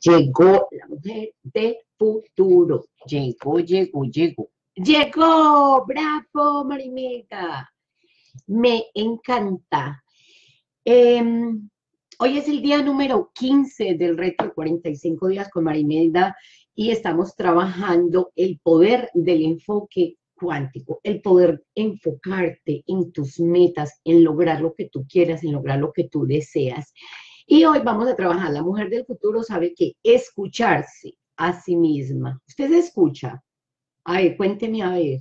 Llegó la mujer del futuro. Llegó, llegó, llegó. Llegó, bravo, Marimega. Me encanta. Em, hoy es el día número 15 del reto de 45 días con Marimelda y estamos trabajando el poder del enfoque cuántico, el poder enfocarte en tus metas, en lograr lo que tú quieras, en lograr lo que tú deseas. Y hoy vamos a trabajar. La mujer del futuro sabe que escucharse a sí misma. ¿Usted se escucha? A ver, cuénteme a ver.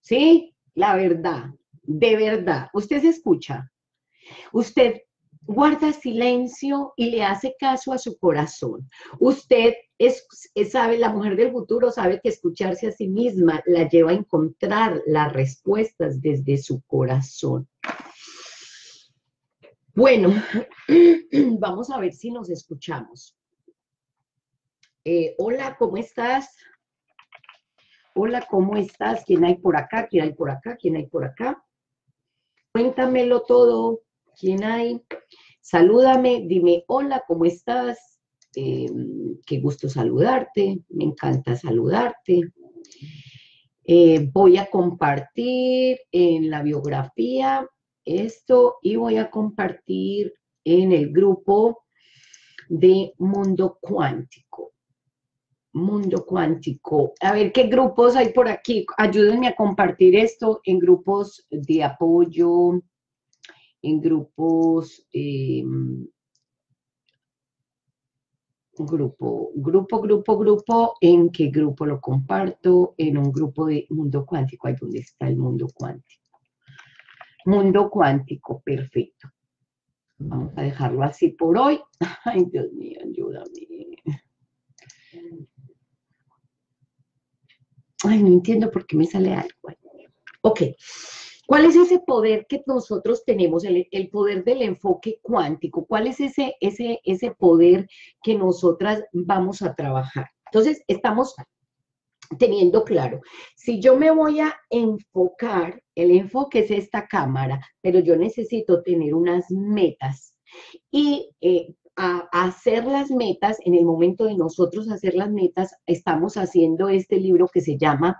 ¿Sí? La verdad, de verdad. ¿Usted se escucha? Usted guarda silencio y le hace caso a su corazón. Usted es, sabe, la mujer del futuro sabe que escucharse a sí misma la lleva a encontrar las respuestas desde su corazón. Bueno, vamos a ver si nos escuchamos. Eh, hola, ¿cómo estás? Hola, ¿cómo estás? ¿Quién hay por acá? ¿Quién hay por acá? ¿Quién hay por acá? Cuéntamelo todo. ¿Quién hay? Salúdame, dime hola, ¿cómo estás? Em, qué gusto saludarte, me encanta saludarte. Eh, voy a compartir en la biografía esto y voy a compartir en el grupo de Mundo Cuántico. Mundo Cuántico. A ver qué grupos hay por aquí. Ayúdenme a compartir esto en grupos de apoyo, en grupos, em, grupo, grupo, grupo, grupo, ¿en qué grupo lo comparto? En un grupo de Mundo Cuántico. Ahí donde está el Mundo Cuántico. Mundo cuántico, perfecto. Vamos a dejarlo así por hoy. Ay, Dios mío, ayúdame. Ay, no entiendo por qué me sale algo. Ok. ¿Cuál es ese poder que nosotros tenemos, el, el, poder del enfoque cuántico? ¿Cuál es ese, ese, ese poder que nosotras vamos a trabajar? Entonces, estamos teniendo claro, si yo me voy a enfocar, el enfoque es esta cámara, pero yo necesito tener unas metas y eh, a, hacer las metas, en el momento de nosotros hacer las metas, estamos haciendo este libro que se llama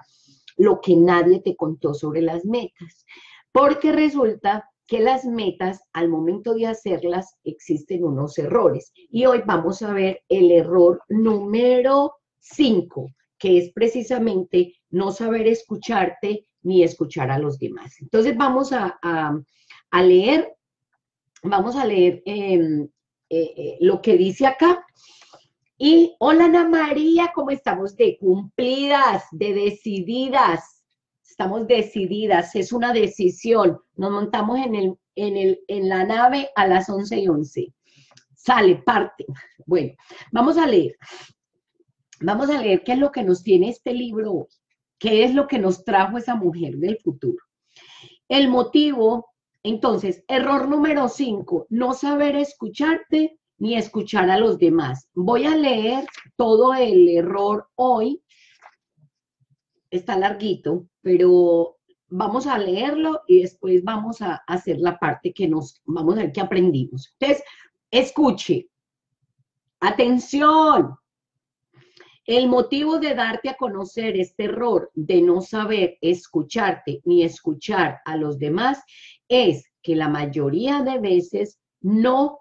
Lo que nadie te contó sobre las metas, porque resulta que las metas, al momento de hacerlas, existen unos errores. Y hoy vamos a ver el error número 5 que es precisamente no saber escucharte ni escuchar a los demás. Entonces vamos a, leer, vamos a leer em, eh, eh, lo que dice acá. Y hola Ana María, ¿cómo estamos? De cumplidas, de decididas. Estamos decididas, es una decisión. Nos montamos en, el, en, el, en la nave a las 11 y 11. Sale, parte. Bueno, vamos a leer. Vamos a leer qué es lo que nos tiene este libro hoy, qué es lo que nos trajo esa mujer del futuro. El motivo, entonces, error número cinco, no saber escucharte ni escuchar a los demás. Voy a leer todo el error hoy. Está larguito, pero vamos a leerlo y después vamos a hacer la parte que nos, vamos a ver qué aprendimos. Entonces, escuche. Atención, el motivo de darte a conocer este error de no saber escucharte ni escuchar a los demás es que la mayoría de veces no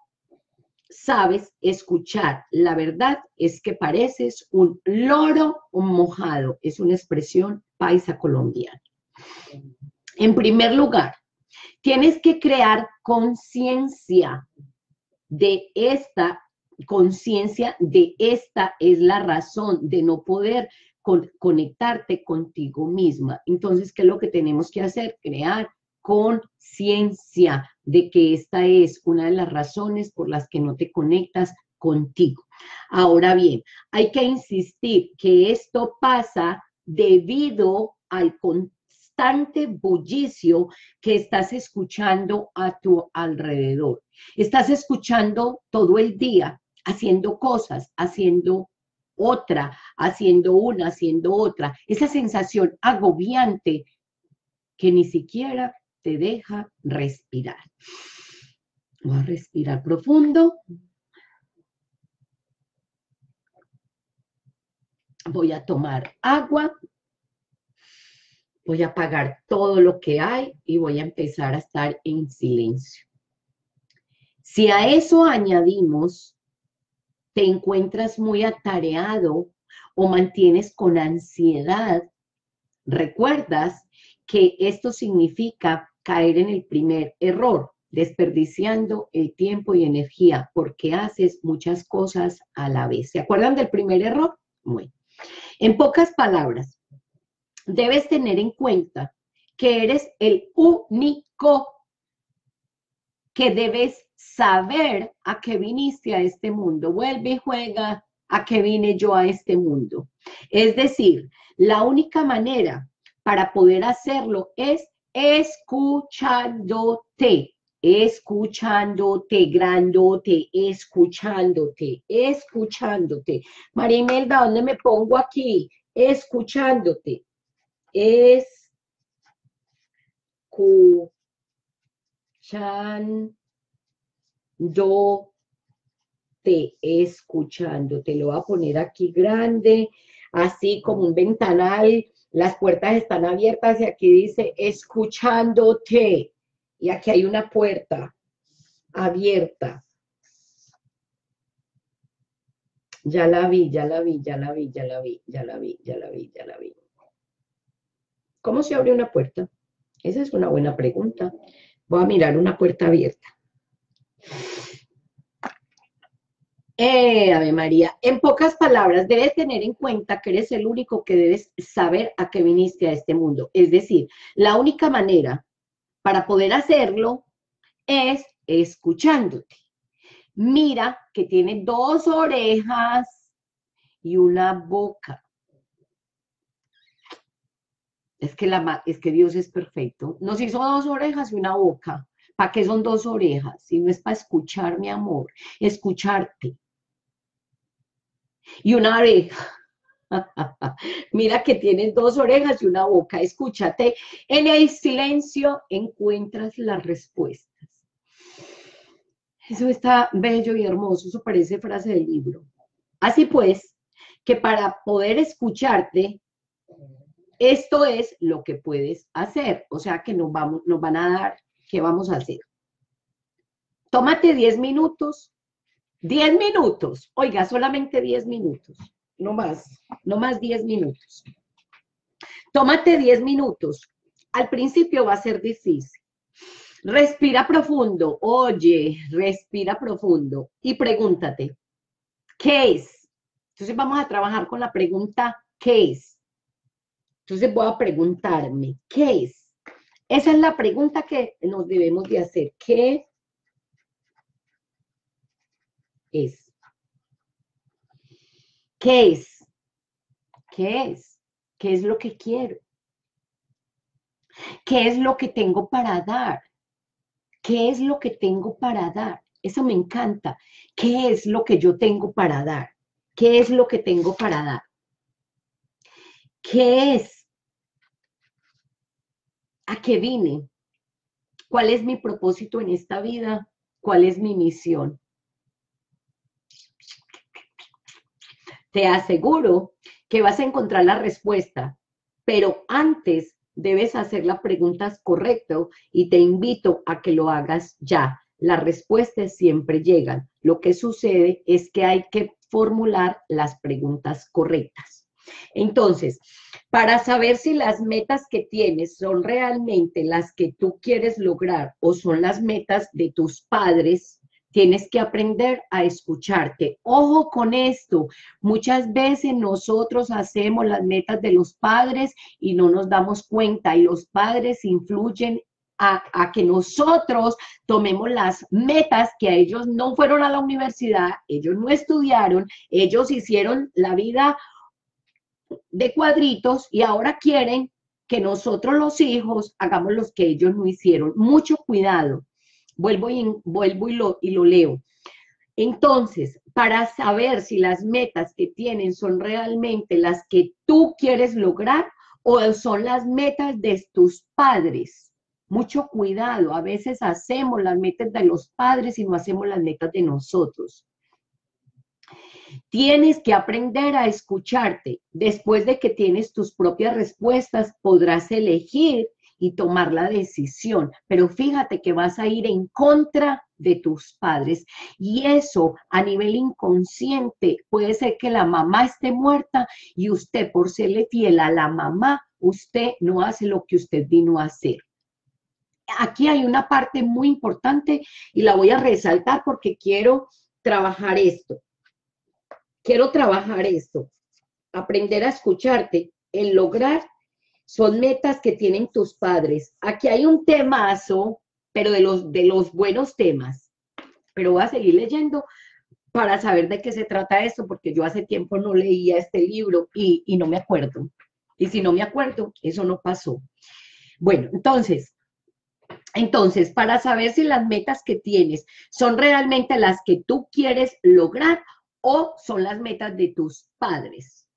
sabes escuchar. La verdad es que pareces un loro mojado. Es una expresión paisa colombiana. En primer lugar, tienes que crear conciencia de esta conciencia de esta es la razón de no poder conectarte contigo misma. Entonces, ¿qué es lo que tenemos que hacer? Crear conciencia de que esta es una de las razones por las que no te conectas contigo. Ahora bien, hay que insistir que esto pasa debido al constante bullicio que estás escuchando a tu alrededor. Estás escuchando todo el día haciendo cosas, haciendo otra, haciendo una, haciendo otra. Esa sensación agobiante que ni siquiera te deja respirar. Voy a respirar profundo. voy a tomar agua, voy a apagar todo lo que hay y voy a empezar a estar en silencio. Si a eso añadimos, te encuentras muy atareado o mantienes con ansiedad, recuerdas que esto significa caer en el primer error, desperdiciando el tiempo y energía porque haces muchas cosas a la vez. ¿Se acuerdan del primer error? Muy. En pocas palabras, debes tener en cuenta que eres el único que debes saber a qué viniste a este mundo. Vuelve y juega a qué vine yo a este mundo. Es decir, la única manera para poder hacerlo es escuchándote, escuchándote, grandote, escuchándote, escuchándote. María Imelda, ¿dónde me pongo aquí? Escuchándote. Escuchándote, escuchándote. Lo voy a poner aquí grande, así como un ventanal. Las puertas están abiertas y aquí dice escuchándote. Y aquí hay una puerta abierta. Ya la vi, ya la vi, ya la vi, ya la vi, ya la vi, ya la vi, ya la vi. ¿Cómo se abre una puerta? Esa es una buena pregunta. Voy a mirar una puerta abierta. Eh, Ave María, en pocas palabras, debes tener en cuenta que eres el único que debes saber a qué viniste a este mundo. Es decir, la única manera para poder hacerlo es escuchándote. Mira que tiene dos orejas y una boca. Es que, la, es que Dios es perfecto. Nos hizo dos orejas y una boca. ¿Para qué son dos orejas? Si no es para escuchar, mi amor, escucharte. Y una oreja. Mira que tienes dos orejas y una boca. Escúchate. En el silencio encuentras las respuestas. Eso está bello y hermoso. Eso parece frase del libro. Así pues, que para poder escucharte, esto es lo que puedes hacer. O sea que nos, vamos, nos van a dar, ¿qué vamos a hacer? Tómate 10 minutos. 10 minutos. Oiga, solamente 10 minutos no más, no más 10 minutos. Tómate 10 minutos. Al principio va a ser difícil. Respira profundo, oye, respira profundo y pregúntate, ¿qué es? Entonces vamos a trabajar con la pregunta, ¿qué es? Entonces voy a preguntarme, ¿qué es? Esa es la pregunta que nos debemos de hacer. ¿Qué es? ¿Qué es? ¿Qué es? ¿Qué es lo que quiero? ¿Qué es lo que tengo para dar? ¿Qué es lo que tengo para dar? Eso me encanta. ¿Qué es lo que yo tengo para dar? ¿Qué es lo que tengo para dar? ¿Qué es? ¿A qué vine? ¿Cuál es mi propósito en esta vida? ¿Cuál es mi misión? Te aseguro que vas a encontrar la respuesta, pero antes debes hacer las preguntas correctas y te invito a que lo hagas ya. Las respuestas siempre llegan. Lo que sucede es que hay que formular las preguntas correctas. Entonces, para saber si las metas que tienes son realmente las que tú quieres lograr o son las metas de tus padres, Tienes que aprender a escucharte. Ojo con esto. Muchas veces nosotros hacemos las metas de los padres y no nos damos cuenta y los padres influyen a, que nosotros tomemos las metas que a ellos no fueron a la universidad, ellos no estudiaron, ellos hicieron la vida de cuadritos y ahora quieren que nosotros los hijos hagamos los que ellos no hicieron. Mucho cuidado. Vuelvo y, vuelvo y, lo, y lo leo. Entonces, para saber si las metas que tienen son realmente las que tú quieres lograr o son las metas de tus padres. Mucho cuidado, a veces hacemos las metas de los padres y no hacemos las metas de nosotros. Tienes que aprender a escucharte. Después de que tienes tus propias respuestas, podrás elegir y tomar la decisión. Pero fíjate que vas a ir en contra de tus padres. Y eso a nivel inconsciente puede ser que la mamá esté muerta y usted por serle fiel a la mamá, usted no hace lo que usted vino a hacer. Aquí hay una parte muy importante y la voy a resaltar porque quiero trabajar esto. Quiero trabajar esto. Aprender a escucharte, el lograr son metas que tienen tus padres. Aquí hay un temazo, pero de los, de los buenos temas. Pero voy a seguir leyendo para saber de qué se trata esto, porque yo hace tiempo no leía este libro y, y no me acuerdo. Y si no me acuerdo, eso no pasó. Bueno, entonces, entonces, para saber si las metas que tienes son realmente las que tú quieres lograr o son las metas de tus padres,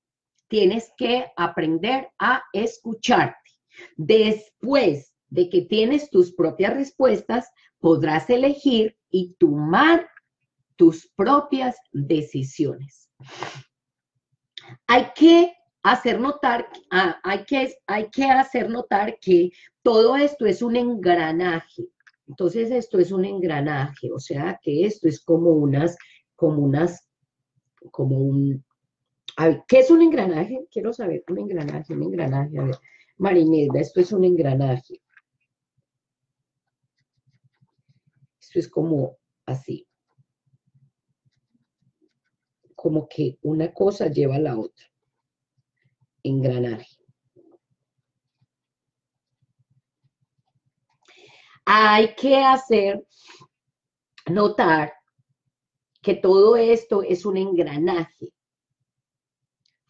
tienes que aprender a escucharte. Después de que tienes tus propias respuestas, podrás elegir y tomar tus propias decisiones. Hay que hacer notar, ah, hay, que, hay que hacer notar que todo esto es un engranaje. Entonces esto es un engranaje, o sea que esto es como unas, como unas, como un, a ¿qué es un engranaje? Quiero saber, un engranaje, un engranaje, a ver, Marinela, esto es un engranaje. Esto es como así. Como que una cosa lleva a la otra engranaje. Hay que hacer notar que todo esto es un engranaje.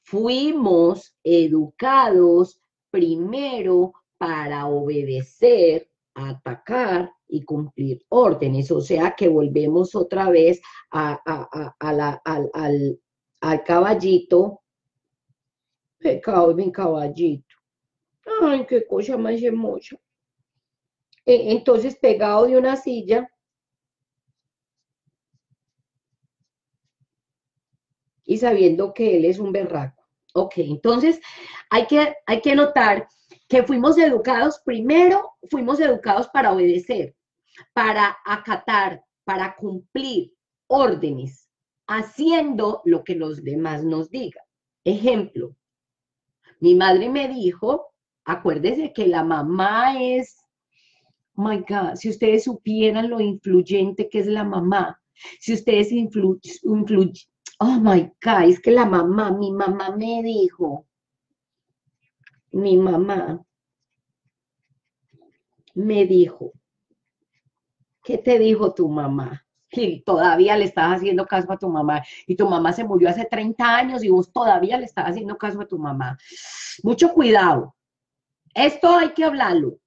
Fuimos educados primero para obedecer, atacar y cumplir órdenes. O sea que volvemos otra vez a, al, al caballito Pecado mi caballito. Ay, qué cosa más hermosa. E, entonces, pegado de una silla, y sabiendo que él es un berraco. Ok, entonces hay que, hay que notar que fuimos educados, primero fuimos educados para obedecer, para acatar, para cumplir órdenes, haciendo lo que los demás nos digan. Ejemplo, mi madre me dijo, acuérdese que la mamá es, my God, si ustedes supieran lo influyente que es la mamá, si ustedes influyen, oh my God, es que la mamá, mi mamá me dijo, mi mamá me dijo, ¿qué te dijo tu mamá? y todavía le estás haciendo caso a tu mamá y tu mamá se murió hace 30 años y vos todavía le estás haciendo caso a tu mamá. Mucho cuidado. Esto hay que hablarlo.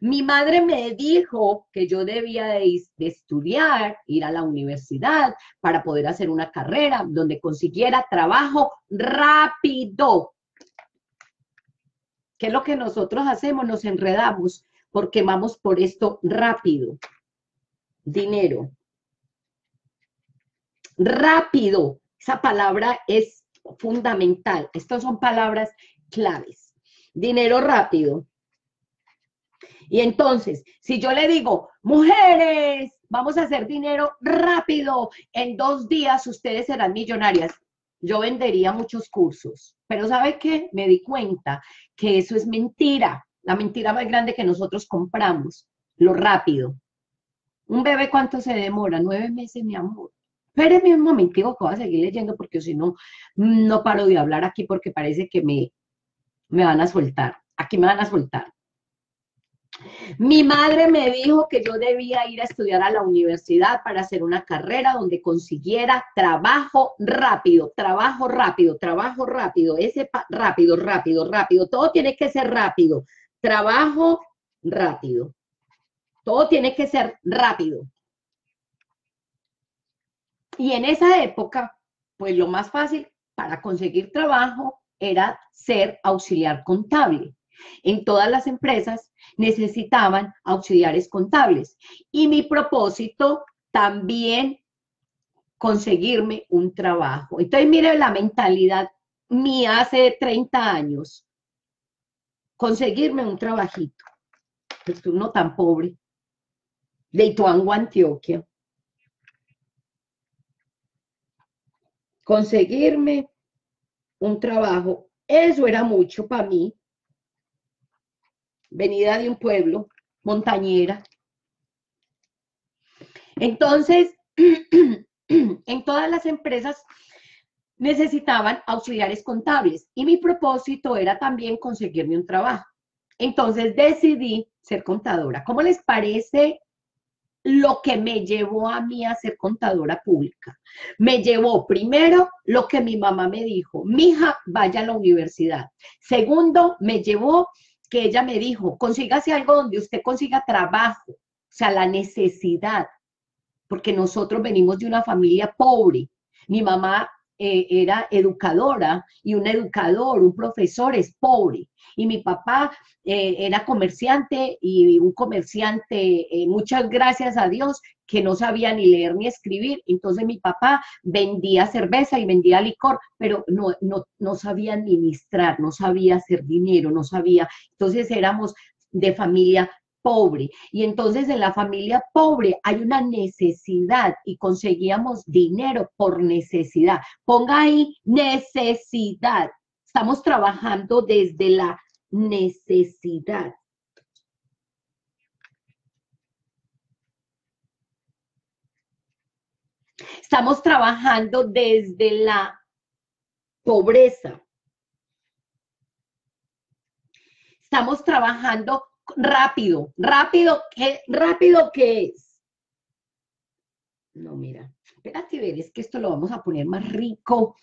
Mi madre me dijo que yo debía de, estudiar, ir a la universidad para poder hacer una carrera donde consiguiera trabajo rápido. ¿Qué es lo que nosotros hacemos? Nos enredamos porque vamos por esto rápido. Dinero rápido. Esa palabra es fundamental. Estas son palabras claves. Dinero rápido. Y entonces, si yo le digo, mujeres, vamos a hacer dinero rápido, en dos días ustedes serán millonarias, yo vendería muchos cursos. Pero ¿sabe qué? Me di cuenta que eso es mentira. La mentira más grande que nosotros compramos, lo rápido. Un bebé, ¿cuánto se demora? Nueve meses, mi amor. Espérenme un momentico que voy a seguir leyendo porque si no, no paro de hablar aquí porque parece que me, me van a soltar. Aquí me van a soltar. Mi madre me dijo que yo debía ir a estudiar a la universidad para hacer una carrera donde consiguiera trabajo rápido, trabajo rápido, trabajo rápido, ese rápido, rápido, rápido. Todo tiene que ser rápido. Trabajo rápido. Todo tiene que ser rápido. Y en esa época, pues lo más fácil para conseguir trabajo era ser auxiliar contable. En todas las empresas necesitaban auxiliares contables. Y mi propósito también conseguirme un trabajo. Entonces, mire la mentalidad mía hace 30 años. Conseguirme un trabajito. Pues tú no tan pobre. De Ituango, Antioquia. Conseguirme un trabajo. Eso era mucho para mí. Venida de un pueblo, montañera. Entonces, en todas las empresas necesitaban auxiliares contables y mi propósito era también conseguirme un trabajo. Entonces decidí ser contadora. ¿Cómo les parece lo que me llevó a mí a ser contadora pública? Me llevó primero lo que mi mamá me dijo, mija, vaya a la universidad. Segundo, me llevó que ella me dijo, consígase algo donde usted consiga trabajo, o sea, la necesidad porque nosotros venimos de una familia pobre. Mi mamá eh, era educadora y un educador, un profesor es pobre. Y mi papá eh, era comerciante y un comerciante, eh, muchas gracias a Dios, que no sabía ni leer ni escribir. Entonces mi papá vendía cerveza y vendía licor, pero no, no, no sabía administrar, no sabía hacer dinero, no sabía. Entonces éramos de familia pobre. Y entonces en la familia pobre hay una necesidad y conseguíamos dinero por necesidad. Ponga ahí necesidad. Estamos trabajando desde la necesidad. Estamos trabajando desde la pobreza. Estamos trabajando rápido, rápido, ¿qué, rápido qué es? No, mira, espérate, ver, es que esto lo vamos a poner más rico.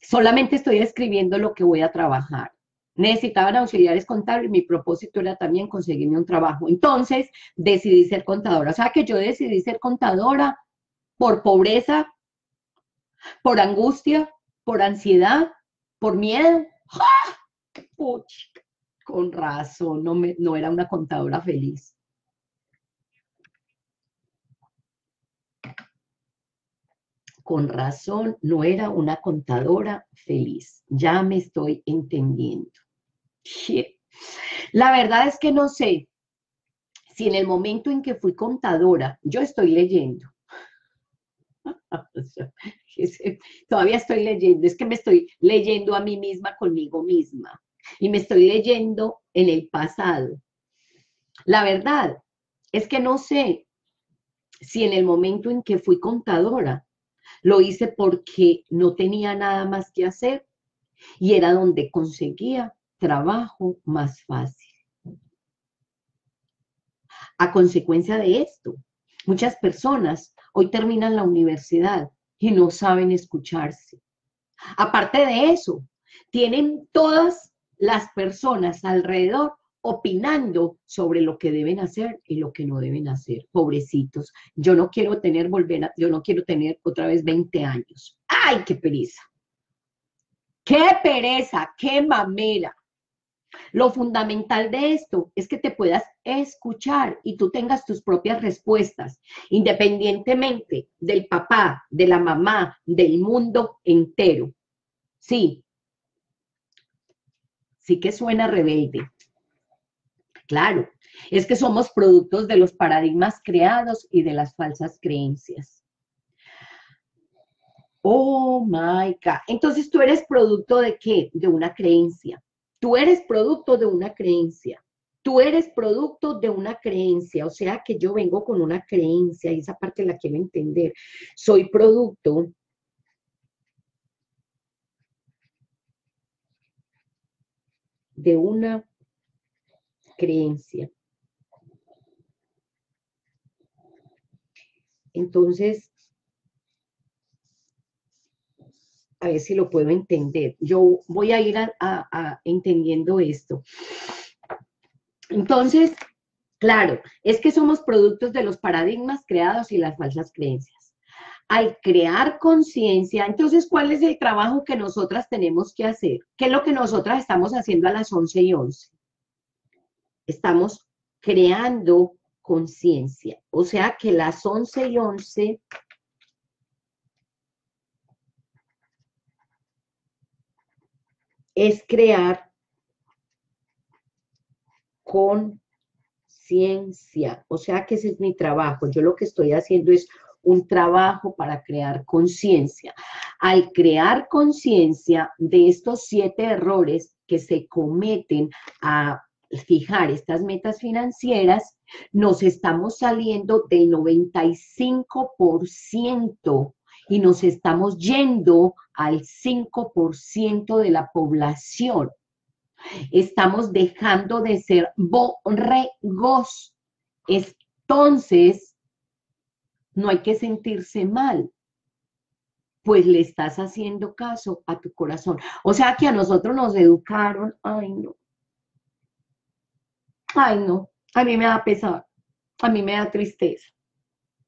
Solamente estoy escribiendo lo que voy a trabajar. Necesitaban auxiliares contables, mi propósito era también conseguirme un trabajo. Entonces, decidí ser contadora. O sea que yo decidí ser contadora por pobreza, por angustia, por ansiedad, por miedo. ¡Ah! Con razón, no, me, no era una contadora feliz. Con razón, no era una contadora feliz. Ya me estoy entendiendo. La verdad es que no sé si en el momento en que fui contadora, yo estoy leyendo. Todavía estoy leyendo, es que me estoy leyendo a mí misma conmigo misma y me estoy leyendo en el pasado. La verdad es que no sé si en el momento en que fui contadora lo hice porque no tenía nada más que hacer y era donde conseguía trabajo más fácil. A consecuencia de esto, muchas personas hoy terminan la universidad y no saben escucharse. Aparte de eso, tienen todas las personas alrededor opinando sobre lo que deben hacer y lo que no deben hacer. Pobrecitos, yo no quiero tener volver a, yo no quiero tener otra vez 20 años. ¡Ay, qué pereza! ¡Qué pereza! ¡Qué mamera! Lo fundamental de esto es que te puedas escuchar y tú tengas tus propias respuestas, independientemente del papá, de la mamá, del mundo entero. Sí, sí que suena rebelde. Claro, es que somos productos de los paradigmas creados y de las falsas creencias. Oh my God. Entonces tú eres producto de qué? De una creencia. Tú eres producto de una creencia. Tú eres producto de una creencia. O sea que yo vengo con una creencia y esa parte la quiero entender. Soy producto de una creencia. Entonces, a ver si lo puedo entender. Yo voy a ir a, entendiendo esto. Entonces, claro, es que somos productos de los paradigmas creados y las falsas creencias al crear conciencia, entonces, ¿cuál es el trabajo que nosotras tenemos que hacer? ¿Qué es lo que nosotras estamos haciendo a las 11 y 11? Estamos creando conciencia. O sea que las 11 y 11 es crear conciencia. O sea que ese es mi trabajo. Yo lo que estoy haciendo es un trabajo para crear conciencia. Al crear conciencia de estos siete errores que se cometen a fijar estas metas financieras, nos estamos saliendo del 95% y nos estamos yendo al 5% de la población. Estamos dejando de ser borregos. Entonces, no hay que sentirse mal, pues le estás haciendo caso a tu corazón. O sea que a nosotros nos educaron, ay no, ay no, a mí me da pesar, a mí me da tristeza.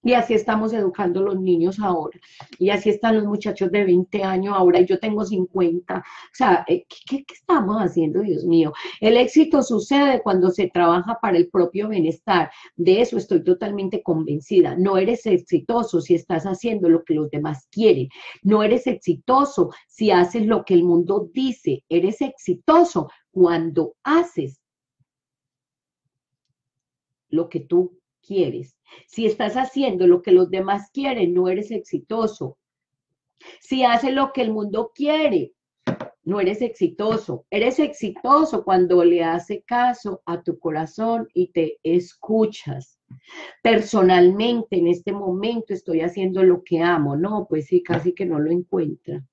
Y así estamos educando los niños ahora. Y así están los muchachos de 20 años ahora y yo tengo 50. O sea, eh, ¿qué, ¿qué, estamos haciendo, Dios mío? El éxito sucede cuando se trabaja para el propio bienestar. De eso estoy totalmente convencida. No eres exitoso si estás haciendo lo que los demás quieren. No eres exitoso si haces lo que el mundo dice. Eres exitoso cuando haces lo que tú quieres. Si estás haciendo lo que los demás quieren, no eres exitoso. Si haces lo que el mundo quiere, no eres exitoso. Eres exitoso cuando le hace caso a tu corazón y te escuchas. Personalmente, en este momento estoy haciendo lo que amo, ¿no? Pues sí, casi que no lo encuentra.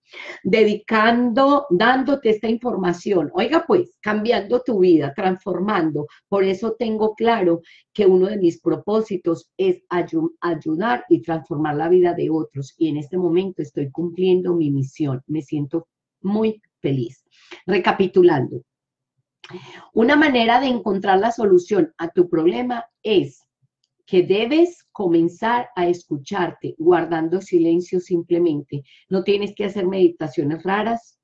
Dedicando, dándote esta información. Oiga, pues, cambiando tu vida, transformando. Por eso tengo claro que uno de mis propósitos es ayudar y transformar la vida de otros. Y en este momento estoy cumpliendo mi misión. Me siento muy feliz. Recapitulando. Una manera de encontrar la solución a tu problema es que debes comenzar a escucharte guardando silencio simplemente. No tienes que hacer meditaciones raras,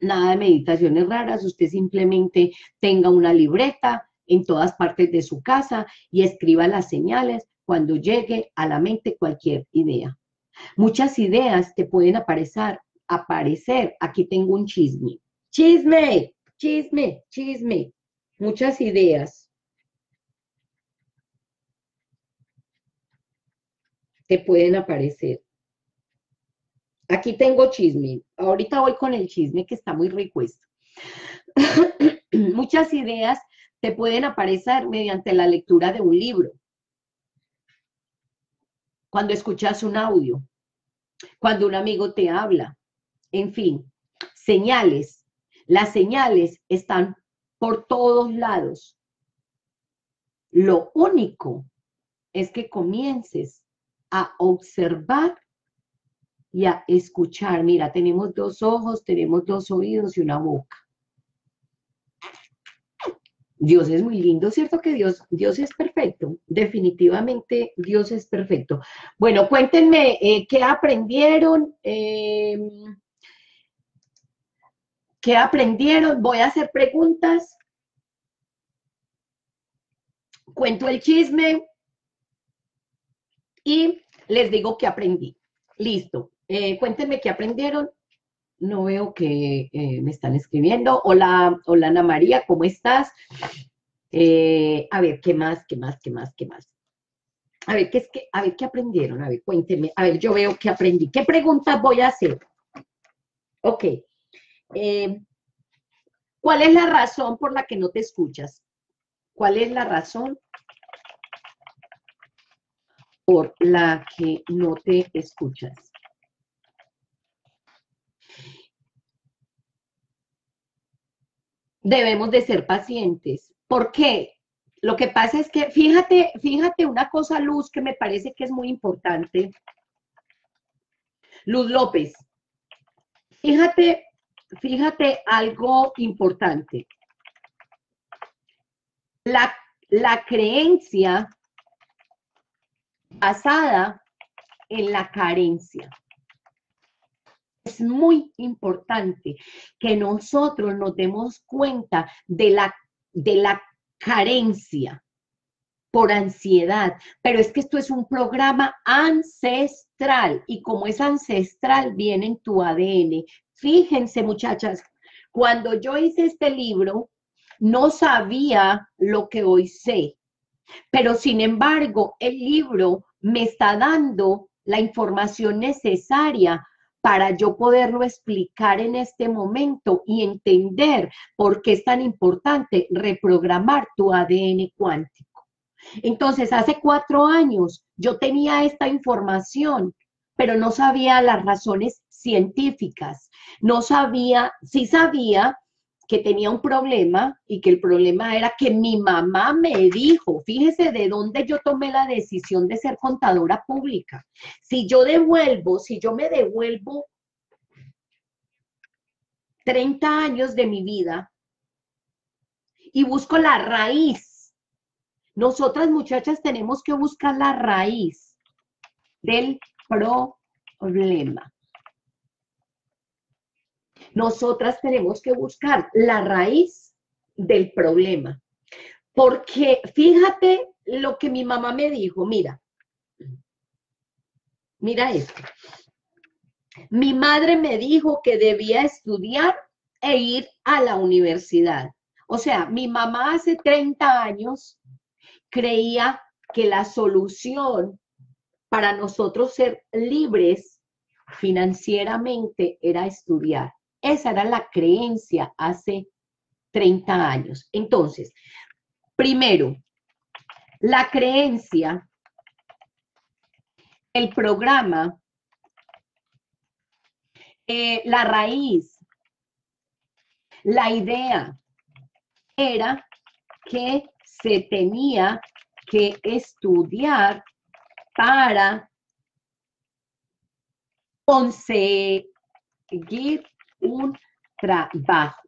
nada de meditaciones raras, usted simplemente tenga una libreta en todas partes de su casa y escriba las señales cuando llegue a la mente cualquier idea. Muchas ideas te pueden aparecer, aparecer. Aquí tengo un chisme. Chisme, chisme, chisme. Muchas ideas pueden aparecer. Aquí tengo chisme. Ahorita voy con el chisme que está muy rico esto. Muchas ideas te pueden aparecer mediante la lectura de un libro. Cuando escuchas un audio, cuando un amigo te habla, en fin, señales. Las señales están por todos lados. Lo único es que comiences a observar y a escuchar. Mira, tenemos dos ojos, tenemos dos oídos y una boca. Dios es muy lindo, ¿cierto que Dios, Dios es perfecto? Definitivamente Dios es perfecto. Bueno, cuéntenme eh, qué aprendieron, em, qué aprendieron. Voy a hacer preguntas. Cuento el chisme y les digo que aprendí. Listo. Eh, cuéntenme qué aprendieron. No veo que eh, me están escribiendo. Hola, hola Ana María, ¿cómo estás? Eh, a ver, ¿qué más, qué más, qué más, qué más? A ver, ¿qué es que, a ver, ¿qué aprendieron? A ver, cuéntenme. A ver, yo veo que aprendí. ¿Qué preguntas voy a hacer? Ok. ¿Cuál es la razón por la que no te escuchas? ¿Cuál es la razón por la que no te escuchas. Debemos de ser pacientes. ¿Por qué? Lo que pasa es que, fíjate, fíjate una cosa, Luz, que me parece que es muy importante. Luz López, fíjate, fíjate algo importante. La, la creencia basada en la carencia. Es muy importante que nosotros nos demos cuenta de la, de la carencia por ansiedad, pero es que esto es un programa ancestral y como es ancestral viene en tu ADN, Fíjense, muchachas, cuando yo hice este libro, no sabía lo que hoy sé, pero sin embargo, el libro me está dando la información necesaria para yo poderlo explicar en este momento y entender por qué es tan importante reprogramar tu ADN cuántico. Entonces, hace cuatro años yo tenía esta información, pero no sabía las razones científicas. No sabía, sí sabía que tenía un problema y que el problema era que mi mamá me dijo, fíjese de dónde yo tomé la decisión de ser contadora pública. Si yo devuelvo, si yo me devuelvo 30 años de mi vida y busco la raíz, nosotras muchachas tenemos que buscar la raíz del problema nosotras tenemos que buscar la raíz del problema. Porque fíjate lo que mi mamá me dijo, mira, mira esto. Mi madre me dijo que debía estudiar e ir a la universidad. O sea, mi mamá hace 30 años creía que la solución para nosotros ser libres financieramente era estudiar. Esa era la creencia hace 30 años. Entonces, primero, la creencia, el programa, eh, la raíz, la idea era que se tenía que estudiar para conseguir un trabajo.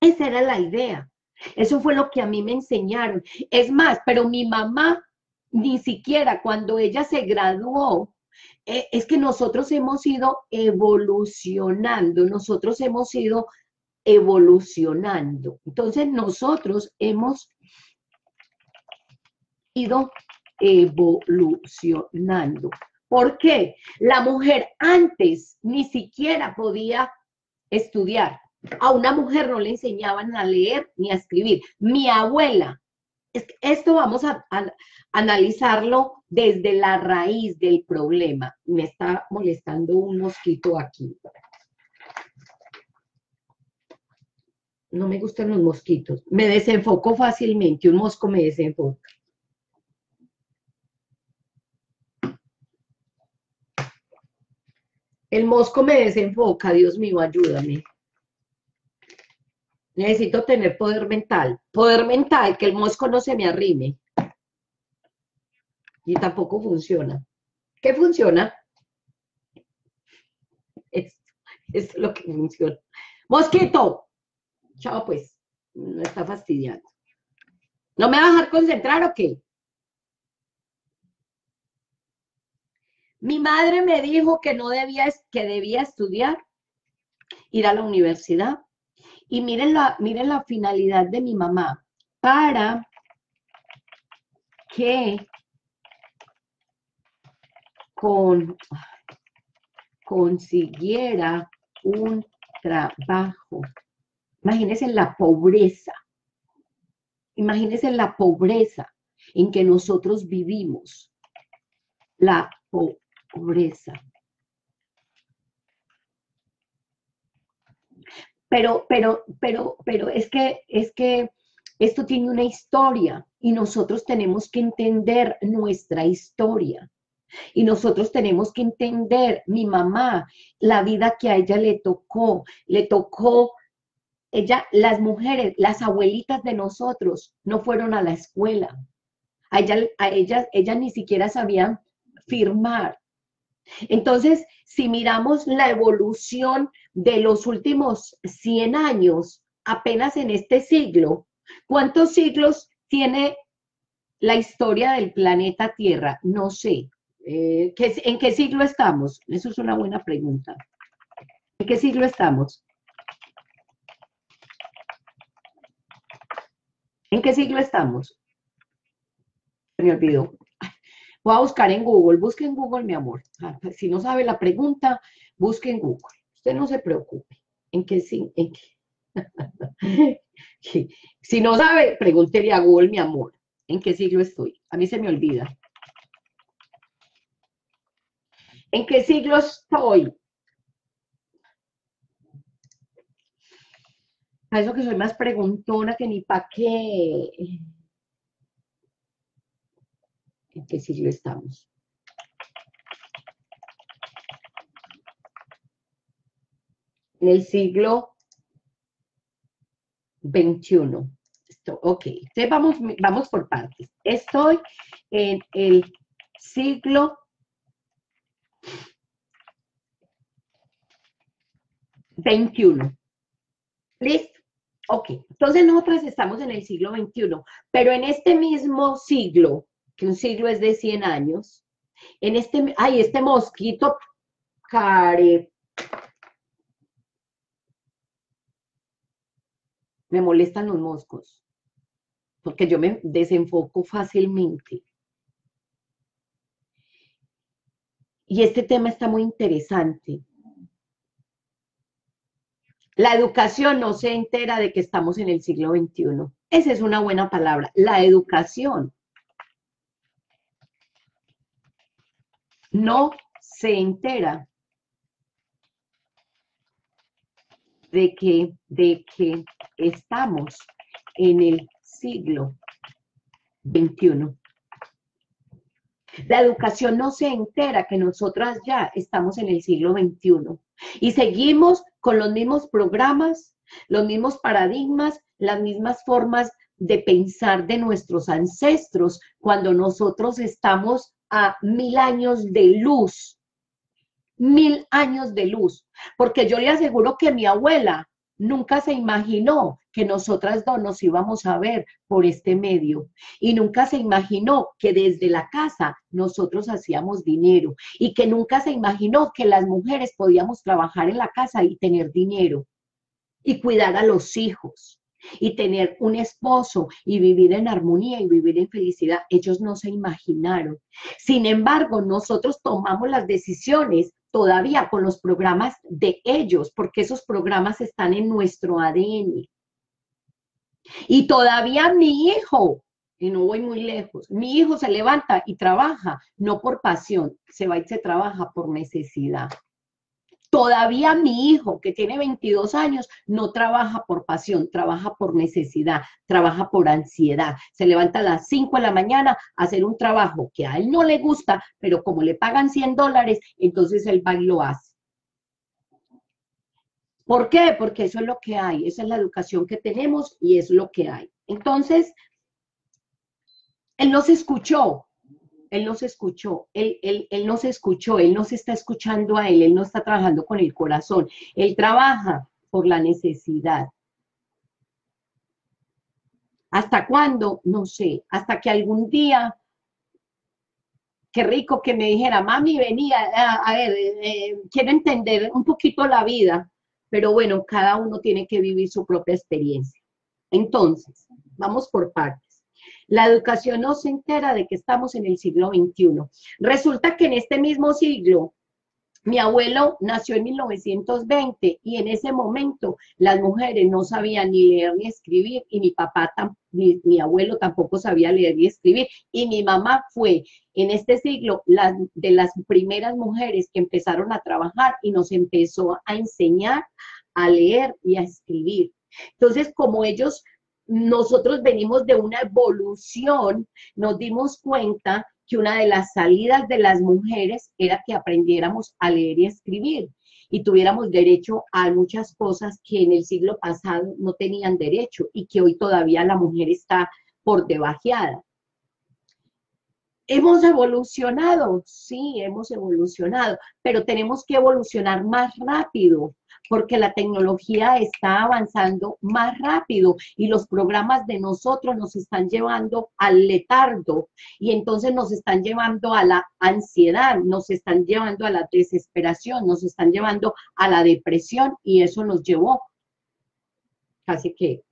Esa era la idea. Eso fue lo que a mí me enseñaron. Es más, pero mi mamá ni siquiera cuando ella se graduó, eh, es que nosotros hemos ido evolucionando, nosotros hemos ido evolucionando. Entonces nosotros hemos ido evolucionando. ¿Por qué? La mujer antes ni siquiera podía estudiar. A una mujer no le enseñaban a leer ni a escribir. Mi abuela, esto vamos a, analizarlo desde la raíz del problema. Me está molestando un mosquito aquí. No me gustan los mosquitos. Me desenfoco fácilmente. Un mosco me desenfoca. El mosco me desenfoca, Dios mío, ayúdame. Necesito tener poder mental. Poder mental, que el mosco no se me arrime. Y tampoco funciona. ¿Qué funciona? Esto, es lo que funciona. Mosquito. Chao, pues. No está fastidiando. ¿No me va a dejar concentrar o qué? Mi madre me dijo que no debía, que debía estudiar, ir a la universidad. Y miren la, miren la finalidad de mi mamá, para que con, consiguiera un trabajo. Imagínense la pobreza. Imagínense la pobreza en que nosotros vivimos. La pobreza pobreza. Pero, pero, pero, pero es que, es que esto tiene una historia y nosotros tenemos que entender nuestra historia. Y nosotros tenemos que entender, mi mamá, la vida que a ella le tocó, le tocó, ella, las mujeres, las abuelitas de nosotros no fueron a la escuela. A ella, a ellas, ellas ni siquiera sabían firmar. Entonces, si miramos la evolución de los últimos 100 años, apenas en este siglo, ¿cuántos siglos tiene la historia del planeta Tierra? No sé. Eh, ¿En qué siglo estamos? Eso es una buena pregunta. ¿En qué siglo estamos? ¿En qué siglo estamos? me olvidó. Voy a buscar en Google, busque en Google, mi amor. Ah, si no sabe la pregunta, Busque en Google. Usted no se preocupe. ¿En qué? ¿En qué? si no sabe, pregúntele a Google, mi amor. ¿En qué siglo estoy? A mí se me olvida. ¿En qué siglo estoy? A eso que soy más preguntona que ni pa' qué. ¿En qué siglo estamos? En el siglo XXI. ok, entonces vamos, vamos por partes. Estoy en el siglo XXI. ¿Listo? Ok, entonces nosotros estamos en el siglo XXI, pero en este mismo siglo, que un siglo es de 100 años, en este, ay, este mosquito care, me molestan los moscos, porque yo me desenfoco fácilmente. Y este tema está muy interesante. La educación no se entera de que estamos en el siglo XXI. Esa es una buena palabra. La educación no se entera de que, de que estamos en el siglo XXI. La educación no se entera que nosotras ya estamos en el siglo XXI y seguimos con los mismos programas, los mismos paradigmas, las mismas formas de pensar de nuestros ancestros cuando nosotros estamos a mil años de luz, mil años de luz, porque yo le aseguro que mi abuela nunca se imaginó que nosotras dos nos íbamos a ver por este medio. Y nunca se imaginó que desde la casa nosotros hacíamos dinero. Y que nunca se imaginó que las mujeres podíamos trabajar en la casa y tener dinero. Y cuidar a los hijos y tener un esposo y vivir en armonía y vivir en felicidad. Ellos no se imaginaron. Sin embargo, nosotros tomamos las decisiones todavía con los programas de ellos, porque esos programas están en nuestro ADN. Y todavía mi hijo, y no voy muy lejos, mi hijo se levanta y trabaja, no por pasión, se va y se trabaja por necesidad. Todavía mi hijo, que tiene 22 años, no trabaja por pasión, trabaja por necesidad, trabaja por ansiedad. Se levanta a las 5 de la mañana a hacer un trabajo que a él no le gusta, pero como le pagan 100 dólares, entonces él va y lo hace. ¿Por qué? Porque eso es lo que hay, esa es la educación que tenemos y es lo que hay. Entonces, él no se escuchó, él no se escuchó, él, él, él no se escuchó, él no se está escuchando a él, él no está trabajando con el corazón, él trabaja por la necesidad. ¿Hasta cuándo? No sé, hasta que algún día qué rico que me dijera, mami, venía, a, ver, eh, quiero entender un poquito la vida, pero bueno, cada uno tiene que vivir su propia experiencia. Entonces, vamos por partes. La educación no se entera de que estamos en el siglo XXI. Resulta que en este mismo siglo, mi abuelo nació en 1920 y en ese momento las mujeres no sabían ni leer ni escribir y mi papá, ni, mi abuelo tampoco sabía leer ni escribir y mi mamá fue en este siglo de las primeras mujeres que empezaron a trabajar y nos empezó a enseñar a leer y a escribir. Entonces, como ellos nosotros venimos de una evolución, nos dimos cuenta que una de las salidas de las mujeres era que aprendiéramos a leer y escribir y tuviéramos derecho a muchas cosas que en el siglo pasado no tenían derecho y que hoy todavía la mujer está por debajeada. ¿Hemos evolucionado? Sí, hemos evolucionado, pero tenemos que evolucionar más rápido porque la tecnología está avanzando más rápido y los programas de nosotros nos están llevando al letardo y entonces nos están llevando a la ansiedad, nos están llevando a la desesperación, nos están llevando a la depresión y eso nos llevó casi que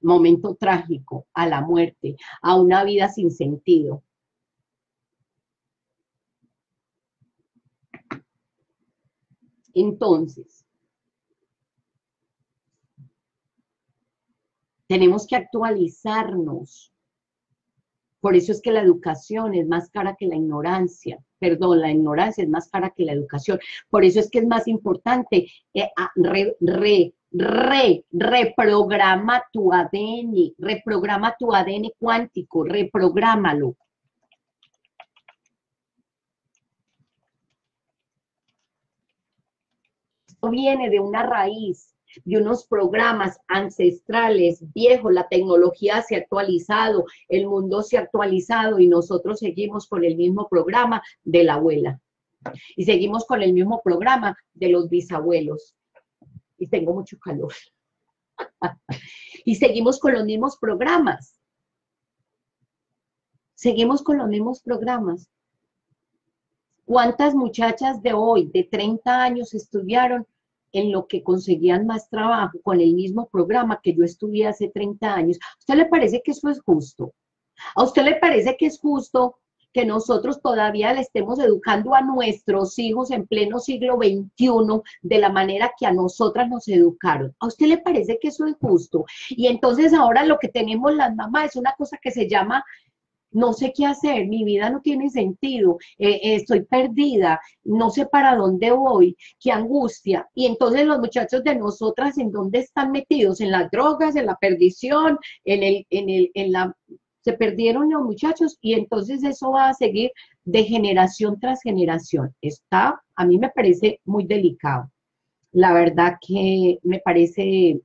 momento trágico, a la muerte, a una vida sin sentido. Entonces, tenemos que actualizarnos. Por eso es que la educación es más cara que la ignorancia. Perdón, la ignorancia es más cara que la educación. Por eso es que es más importante eh, re, re, re, reprograma tu ADN, reprograma tu ADN cuántico, reprográmalo. Esto viene de una raíz de unos programas ancestrales viejos, la tecnología se ha actualizado, el mundo se ha actualizado y nosotros seguimos con el mismo programa de la abuela. Y seguimos con el mismo programa de los bisabuelos. Y tengo mucho calor. y seguimos con los mismos programas. Seguimos con los mismos programas. ¿Cuántas muchachas de hoy, de 30 años, estudiaron en lo que conseguían más trabajo con el mismo programa que yo estudié hace 30 años. ¿A usted le parece que eso es justo? ¿A usted le parece que es justo que nosotros todavía le estemos educando a nuestros hijos en pleno siglo XXI de la manera que a nosotras nos educaron. ¿A usted le parece que eso es justo? Y entonces ahora lo que tenemos las mamás es una cosa que se llama no sé qué hacer, mi vida no tiene sentido, eh, eh, estoy perdida, no sé para dónde voy, qué angustia. Y entonces los muchachos de nosotras, ¿en dónde están metidos? En las drogas, en la perdición, en el, en el, en la, se perdieron los muchachos y entonces eso va a seguir de generación tras generación. Está, a mí me parece muy delicado. La verdad que me parece,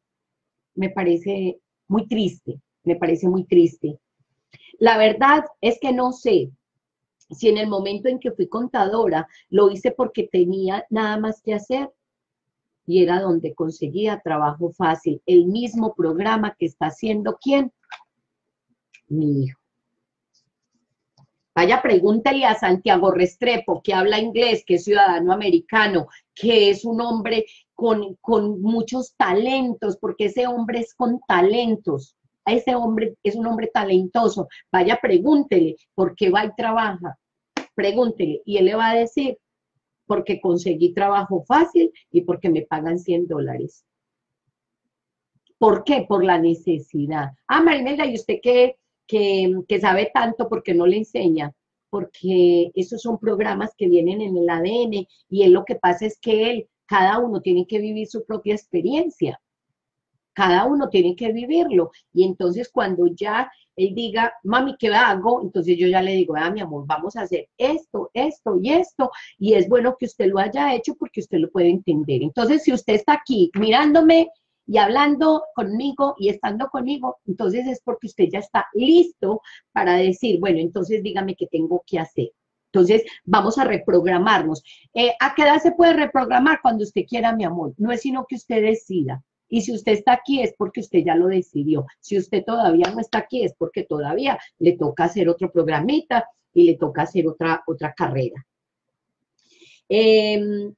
me parece muy triste, me parece muy triste. La verdad es que no sé si en el momento en que fui contadora lo hice porque tenía nada más que hacer y era donde conseguía trabajo fácil. El mismo programa que está haciendo quién? Mi hijo. Vaya, pregúntale a Santiago Restrepo, que habla inglés, que es ciudadano americano, que es un hombre con, con muchos talentos, porque ese hombre es con talentos a ese hombre es un hombre talentoso, vaya, pregúntele por qué va y trabaja, pregúntele, y él le va a decir, porque conseguí trabajo fácil y porque me pagan 100 dólares. ¿Por qué? Por la necesidad. Ah, Marimelda, ¿y usted qué, que, sabe tanto porque no le enseña? Porque esos son programas que vienen en el ADN y él lo que pasa es que él, cada uno tiene que vivir su propia experiencia. Cada uno tiene que vivirlo. Y entonces cuando ya él diga, mami, ¿qué hago? Entonces yo ya le digo, ah, mi amor, vamos a hacer esto, esto y esto. Y es bueno que usted lo haya hecho porque usted lo puede entender. Entonces, si usted está aquí mirándome y hablando conmigo y estando conmigo, entonces es porque usted ya está listo para decir, bueno, entonces dígame qué tengo que hacer. Entonces, vamos a reprogramarnos. Eh, ¿A qué edad se puede reprogramar? Cuando usted quiera, mi amor. No es sino que usted decida. Y si usted está aquí es porque usted ya lo decidió. Si usted todavía no está aquí es porque todavía le toca hacer otro programita y le toca hacer otra, otra carrera. Em,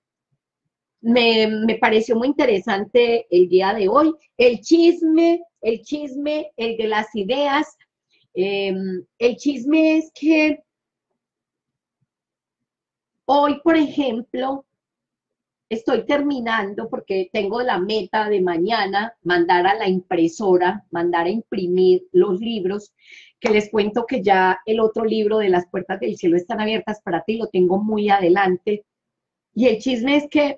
me, pareció muy interesante el día de hoy. El chisme, el chisme, el de las ideas. Em, el chisme es que hoy, por ejemplo, estoy terminando porque tengo la meta de mañana mandar a la impresora, mandar a imprimir los libros, que les cuento que ya el otro libro de las puertas del cielo están abiertas para ti, lo tengo muy adelante. Y el chisme es que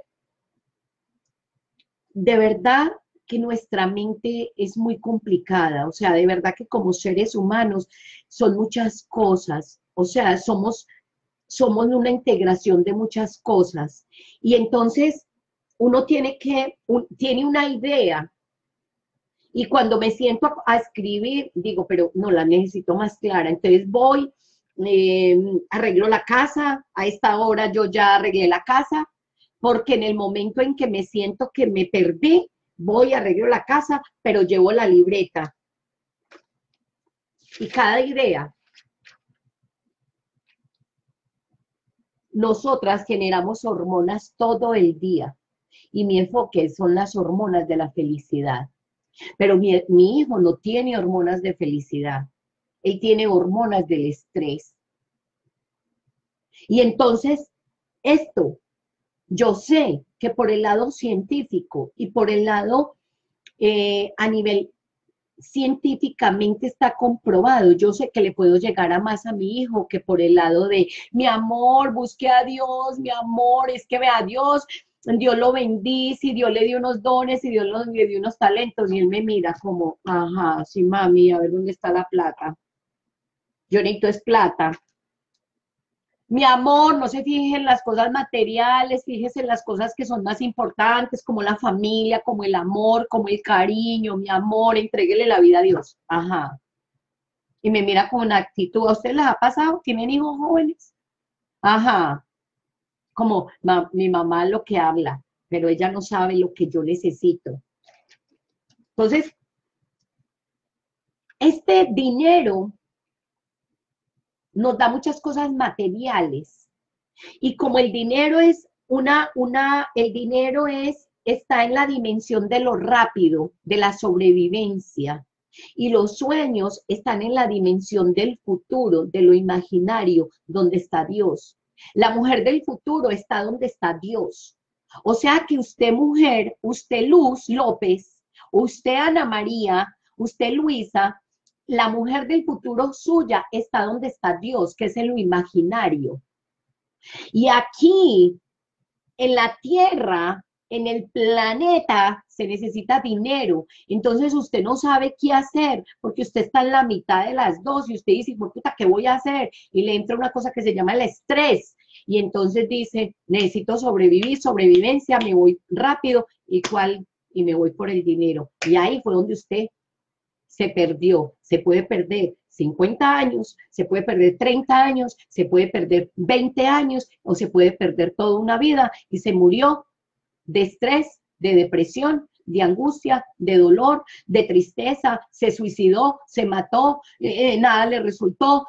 de verdad que nuestra mente es muy complicada, o sea, de verdad que como seres humanos son muchas cosas, o sea, somos somos una integración de muchas cosas. Y entonces uno tiene que, tiene una idea. Y cuando me siento a, escribir, digo, pero no la necesito más clara. Entonces voy, em, arreglo la casa, a esta hora yo ya arreglé la casa, porque en el momento en que me siento que me perdí, voy, arreglo la casa, pero llevo la libreta. Y cada idea nosotras generamos hormonas todo el día y mi enfoque son las hormonas de la felicidad. Pero mi, hijo no tiene hormonas de felicidad, él tiene hormonas del estrés. Y entonces, esto yo sé que por el lado científico y por el lado eh, a nivel científicamente está comprobado. Yo sé que le puedo llegar a más a mi hijo que por el lado de mi amor, busque a Dios, mi amor, es que vea a Dios, Dios lo bendice, y Dios le dio unos dones, y Dios le dio unos talentos, y él me mira como, ajá, sí, mami, a ver dónde está la plata. Yo es plata. Mi amor, no se fije en las cosas materiales, fíjese en las cosas que son más importantes, como la familia, como el amor, como el cariño, mi amor, entréguele la vida a Dios. Ajá. Y me mira con una actitud, ¿a usted les ha pasado? ¿Tienen hijos jóvenes? Ajá. Como mi mamá lo que habla, pero ella no sabe lo que yo necesito. Entonces, este dinero nos da muchas cosas materiales. Y como el dinero es una, una, el dinero es, está en la dimensión de lo rápido, de la sobrevivencia. Y los sueños están en la dimensión del futuro, de lo imaginario, donde está Dios. La mujer del futuro está donde está Dios. O sea que usted mujer, usted Luz López, usted Ana María, usted Luisa, la mujer del futuro suya está donde está Dios, que es en lo imaginario. Y aquí, en la tierra, en el planeta, se necesita dinero. Entonces usted no sabe qué hacer, porque usted está en la mitad de las dos y usted dice, puta, ¿qué voy a hacer? Y le entra una cosa que se llama el estrés. Y entonces dice, necesito sobrevivir, sobrevivencia, me voy rápido y cuál, y me voy por el dinero. Y ahí fue donde usted se perdió, se puede perder 50 años, se puede perder 30 años, se puede perder 20 años o se puede perder toda una vida y se murió de estrés, de depresión, de angustia, de dolor, de tristeza, se suicidó, se mató, eh, eh, nada le resultó.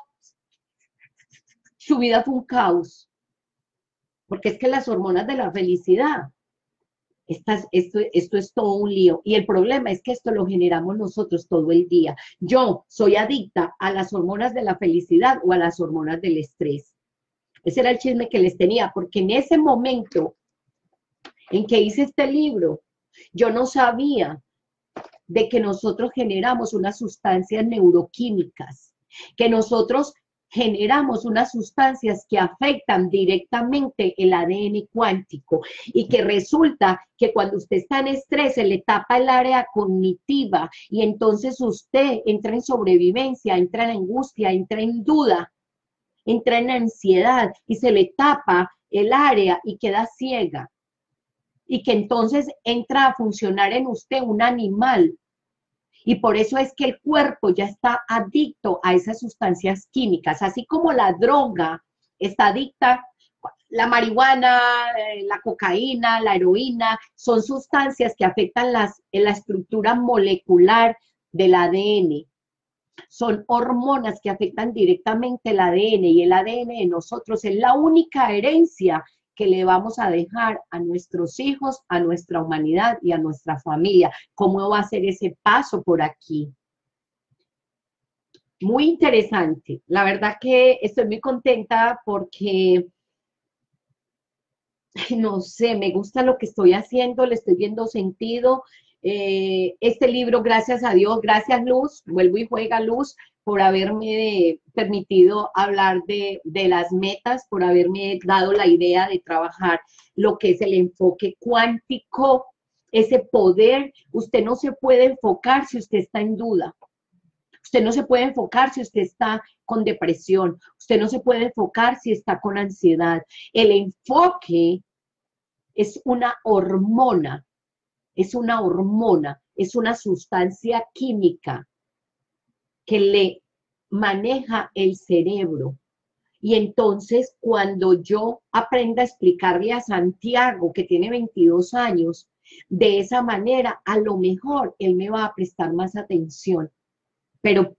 Su vida fue un caos. Porque es que las hormonas de la felicidad esto, esto es todo un lío. Y el problema es que esto lo generamos nosotros todo el día. Yo soy adicta a las hormonas de la felicidad o a las hormonas del estrés. Ese era el chisme que les tenía, porque en ese momento en que hice este libro, yo no sabía de que nosotros generamos unas sustancias neuroquímicas, que nosotros generamos unas sustancias que afectan directamente el ADN cuántico y que resulta que cuando usted está en estrés se le tapa el área cognitiva y entonces usted entra en sobrevivencia, entra en angustia, entra en duda, entra en ansiedad y se le tapa el área y queda ciega. Y que entonces entra a funcionar en usted un animal y por eso es que el cuerpo ya está adicto a esas sustancias químicas, así como la droga está adicta, la marihuana, eh, la cocaína, la heroína, son sustancias que afectan las, la estructura molecular del ADN. Son hormonas que afectan directamente el ADN y el ADN de nosotros es la única herencia que le vamos a dejar a nuestros hijos, a nuestra humanidad y a nuestra familia. ¿Cómo va a ser ese paso por aquí? Muy interesante. La verdad que estoy muy contenta porque, no sé, me gusta lo que estoy haciendo, le estoy viendo sentido. Eh, este libro, gracias a Dios, gracias Luz, vuelvo y juega Luz, por haberme permitido hablar de, las metas, por haberme dado la idea de trabajar lo que es el enfoque cuántico, ese poder. Usted no se puede enfocar si usted está en duda. Usted no se puede enfocar si usted está con depresión. Usted no se puede enfocar si está con ansiedad. El enfoque es una hormona, es una hormona, es una sustancia química que le maneja el cerebro. Y entonces cuando yo aprenda a explicarle a Santiago, que tiene 22 años, de esa manera, a lo mejor él me va a prestar más atención. Pero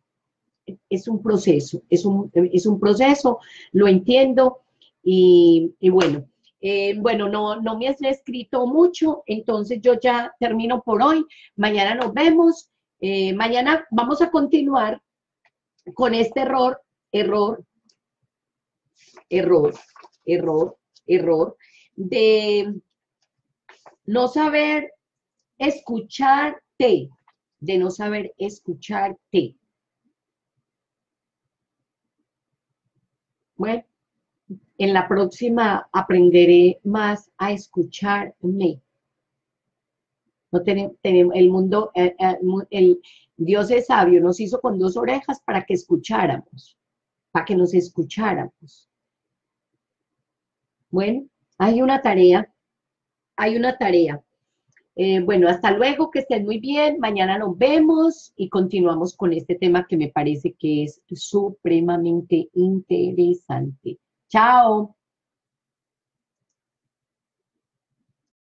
es un proceso, es un, es un proceso, lo entiendo y, bueno. Eh, bueno, no, no me has escrito mucho, entonces yo ya termino por hoy. Mañana nos vemos. Eh, mañana vamos a continuar con este error, error, error, error, error. de no saber escucharte, de no saber escucharte. Bueno, en la próxima aprenderé más a escucharme. No tenemos, el mundo, eh, eh, el, Dios es sabio, nos hizo con dos orejas para que escucháramos, para que nos escucháramos. Bueno, hay una tarea, hay una tarea. Eh, bueno, hasta luego, que estén muy bien. Mañana nos vemos y continuamos con este tema que me parece que es supremamente interesante. Chao.